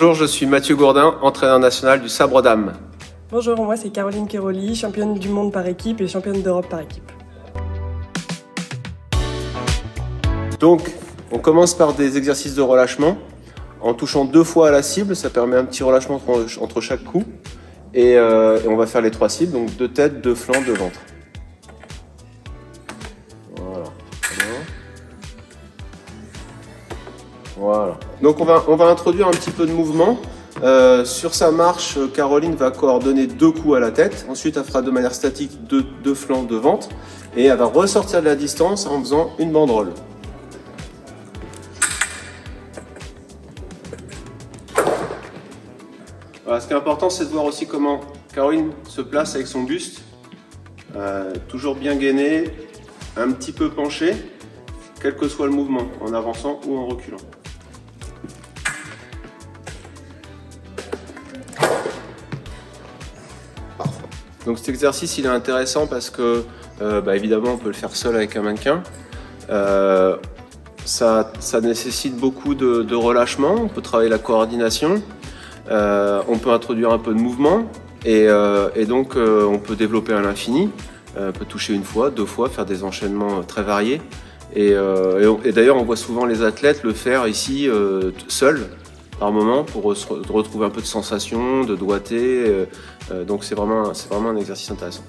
Bonjour, je suis Mathieu Gourdin, entraîneur national du sabre d'âme. Bonjour, moi c'est Caroline Keroli, championne du monde par équipe et championne d'Europe par équipe. Donc, on commence par des exercices de relâchement. En touchant deux fois à la cible, ça permet un petit relâchement entre chaque coup. Et, euh, et on va faire les trois cibles, donc deux têtes, deux flancs, deux ventres. Voilà. Donc on va, on va introduire un petit peu de mouvement. Euh, sur sa marche, Caroline va coordonner deux coups à la tête. Ensuite, elle fera de manière statique deux, deux flancs, deux ventres. Et elle va ressortir de la distance en faisant une banderole. Ce qui est important, c'est de voir aussi comment Caroline se place avec son buste. Euh, toujours bien gainé, un petit peu penché, quel que soit le mouvement, en avançant ou en reculant. Donc cet exercice, il est intéressant parce que, euh, bah, évidemment, on peut le faire seul avec un mannequin. Euh, ça, nécessite beaucoup de, relâchement, on peut travailler la coordination. Euh, on peut introduire un peu de mouvement et, donc on peut développer à l'infini. on peut toucher une fois, deux fois, faire des enchaînements très variés. Et, et, et d'ailleurs, on voit souvent les athlètes le faire ici seuls par moment pour retrouver un peu de sensation, de doigté. donc c'est vraiment, vraiment un exercice intéressant.